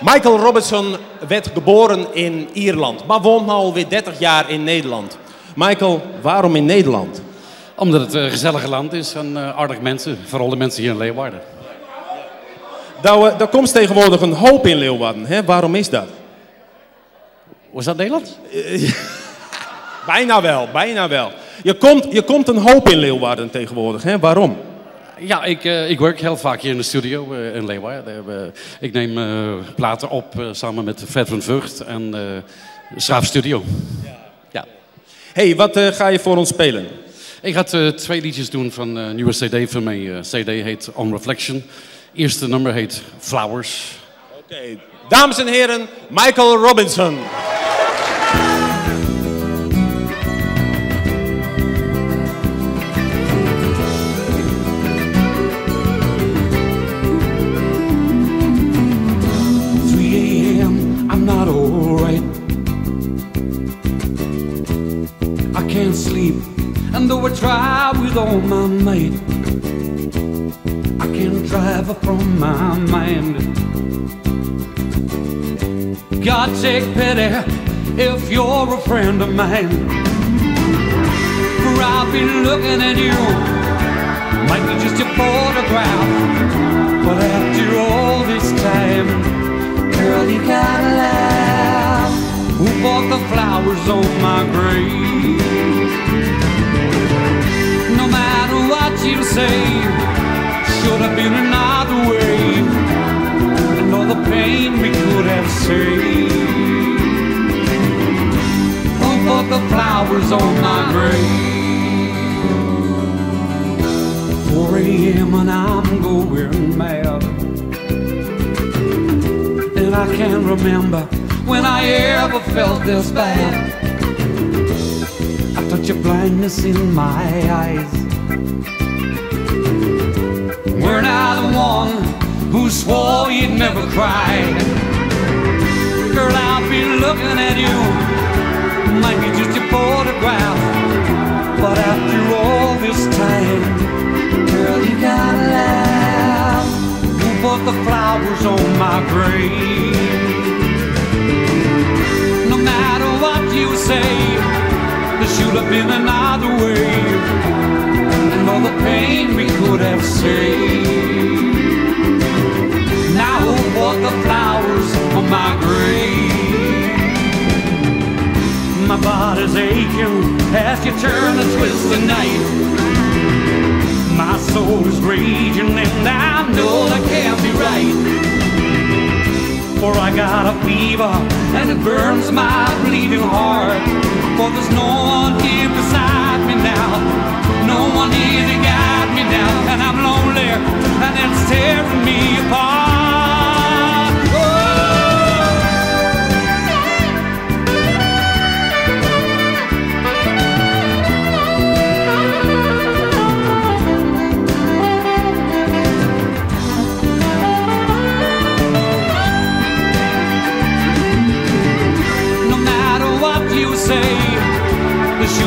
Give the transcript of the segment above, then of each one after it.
Michael Robinson werd geboren in Ierland, maar woont nu alweer 30 jaar in Nederland. Michael, waarom in Nederland? Omdat het een gezellige land is en uh, aardig mensen. Vooral de mensen hier in Leeuwarden. Nou, uh, er komt tegenwoordig een hoop in Leeuwarden. Hè? Waarom is dat? Was dat Nederland? bijna wel, bijna wel. Je komt, je komt een hoop in Leeuwarden tegenwoordig. Hè? Waarom? Ja, ik, uh, ik werk heel vaak hier in de studio uh, in Leeuwarden. Ik neem platen op samen met Fred van Vught en Schraaf Studio. Ja. ja. hey, wat ga je voor ons spelen? Ik ga twee liedjes doen van een nieuwe cd van mij. cd heet On Reflection. Eerste nummer heet Flowers. Oké, okay. dames en heren, Michael Robinson. Can't sleep, and though I try with all my might, I can't drive her from my mind. God take pity if you're a friend of mine. For I'll be looking at you, might be just a photograph, but after all this time, girl, you gotta laugh. Who bought the flowers on my grave? No matter what you say, should have been another way, and all the pain we could have saved. Who put the flowers on my grave? 4 a.m. and I'm going mad, and I can't remember when I ever felt this bad. Touch of blindness in my eyes. Weren't I the one who swore you'd never cry? Girl, I'll be looking at you. Might be just a photograph, but after all this time, girl, you gotta laugh. Who put the flowers on my grave? No matter what you say should have been another way and all the pain we could have saved. Now bought the flowers on my grave. My body's aching as you turn the twist of night. My soul is raging and I know that can't be right I got a fever and it burns my bleeding heart. For there's no one here beside me now,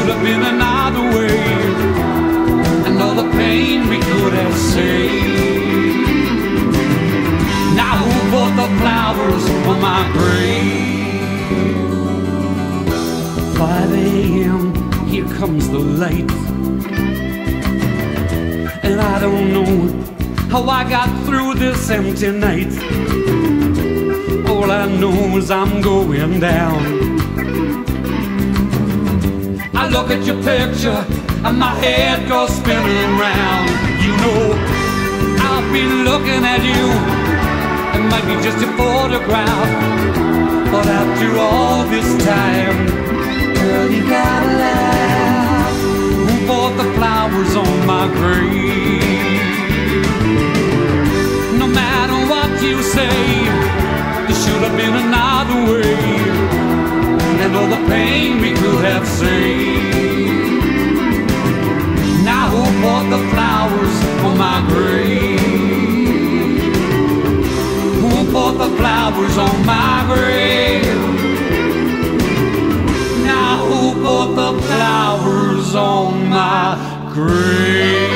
should have been another way and all the pain we could have saved. Now who bought the flowers on my grave? 5 a.m. Here comes the light, and I don't know how I got through this empty night. All I know is I'm going down look at your picture and my head goes spinning round. You know, I'll be looking at you. It might be just a photograph, but after all this time, girl, you gotta laugh. Who bought the flowers on my grave? No matter what you say, there should have been another way and all the pain we could have saved. Flowers on my grave? Now who bought the flowers on my grave?